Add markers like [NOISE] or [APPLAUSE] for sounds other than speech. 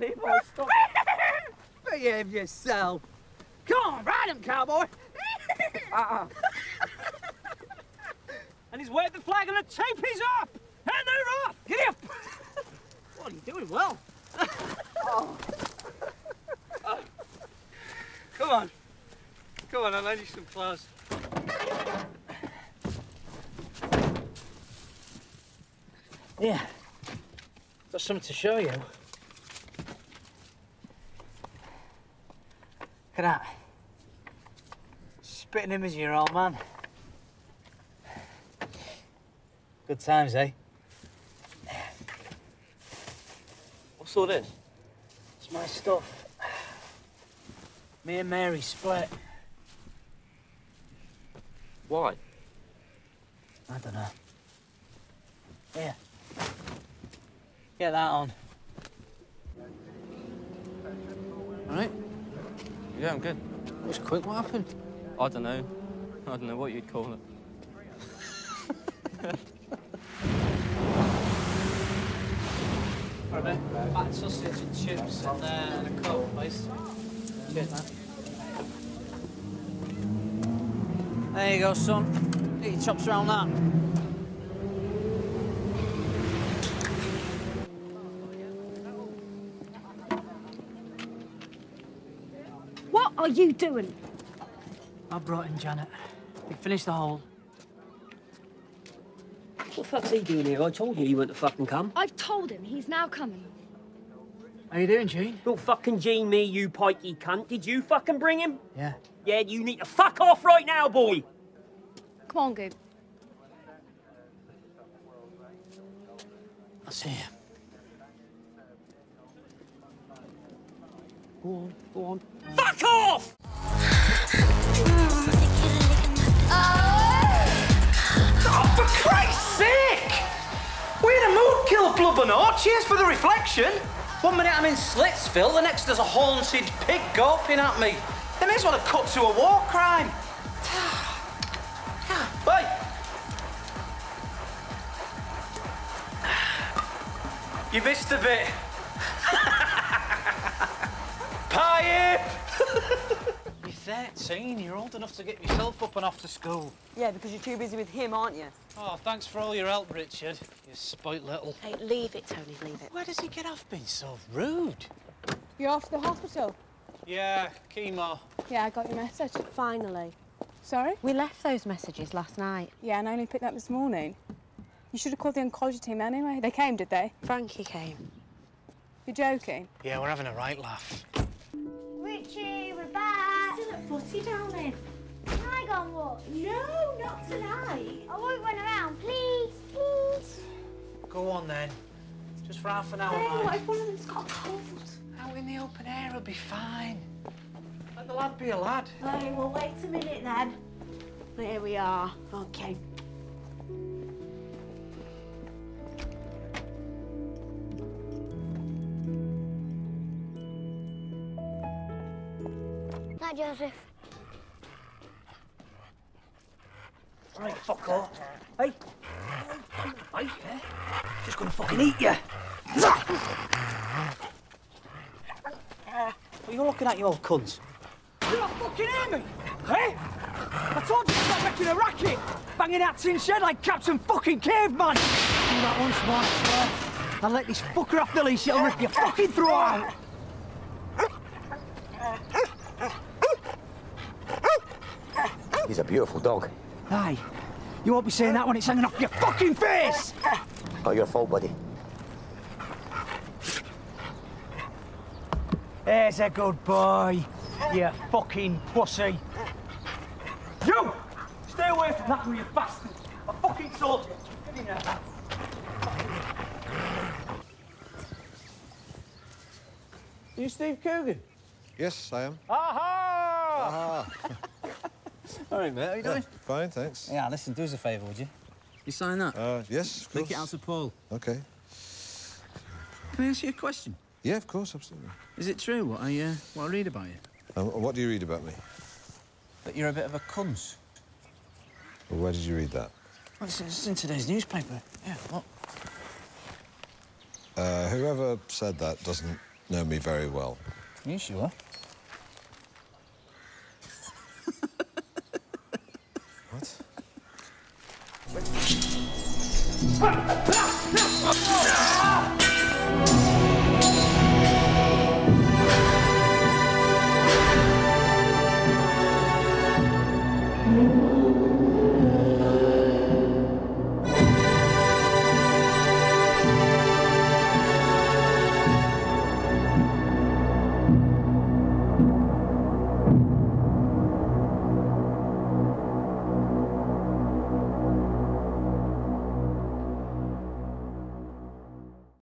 Levi, stop. Behave yourself. Come on, ride him, cowboy. uh-uh. And he's waved the flag and the tape is up! And they're off! Get up! Well, you're doing well. oh. Oh. Come on. Come on, I'll lend you some clothes. Yeah. Got something to show you. Look at that. Spitting image of your old man. Good times, eh? What's all this? It's my stuff. Me and Mary split. Why? I don't know. Here. Get that on. All right? Yeah, I'm good. It was quick. What happened? I don't know. I don't know what you'd call it. Right, mate. Fat sausage and chips and, uh, and a coke, please. Cheers, man. There you go, son. Get your chops around that. What are you doing? I brought in Janet. We finished the hole. What the fuck's he doing here? I told you he went to fucking come. I've told him he's now coming. How you doing, Gene? Don't fucking Gene me, you pikey cunt. Did you fucking bring him? Yeah. Yeah, you need to fuck off right now, boy. Come on, Goob. I'll see you. Go on, go on. Fuck off! Oh, for Christ's sake! We in a mood killer blubber? Cheers for the reflection. One minute I'm in Slitsville, the next there's a haunted pig gawping at me. They may as well have cut to a war crime. Bye. [SIGHS] You missed a bit. [LAUGHS] Pipe! [LAUGHS] You're 13. You're old enough to get yourself up and off to school. Yeah, because you're too busy with him, aren't you? Oh, thanks for all your help, Richard. You spoilt little. Hey, leave it, Tony, leave it. Where does he get off being so rude? You're off to the hospital? Yeah, chemo. Yeah, I got your message. Finally. Sorry? We left those messages last night. Yeah, and I only picked that up this morning. You should have called the oncology team anyway. They came, did they? Frankie came. You're joking? Yeah, we're having a right laugh. Richie, we're back. Still at footy, darling. Can I go and walk? No, not tonight. I won't run around, please, please. Go on then. Just for half an hour, Hey, mind. what if one of them's got a cold? Out in the open air, he'll be fine. Let the lad be a lad. Okay, well, wait a minute then. There we are. Okay. Night, Joseph. Right, fuck off. Hey. Hey, yeah? Just gonna fucking eat you. What are you looking at, you old cunt? You not fucking hear me? Hey? I told you to stop making a racket! Banging that tin shed like Captain fucking Caveman! Do that once more, I swear. I'll let this fucker off the leash, it'll rip your fucking throat out. He's a beautiful dog. Aye. You won't be saying that when it's hanging off your fucking face! Not your fault, buddy. There's a good boy. You fucking pussy. You! Stay away from that, one, you bastard! I fucking told you. Get in there. You Steve Coogan? Yes, I am. Aha! [LAUGHS] All right, mate, how are you doing? Fine, thanks. Yeah, listen, do us a favour, would you? You sign that? Uh, yes, of Take it out to Paul. Okay. Can I ask you a question? Yeah, of course, absolutely. Is it true what I, uh, what I read about you? Um, what do you read about me? That you're a bit of a cunt. Well, where did you read that? Well, it's, it's in today's newspaper. Yeah, what? Uh, whoever said that doesn't know me very well. Are You sure? What?